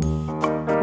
Música